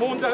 Monte.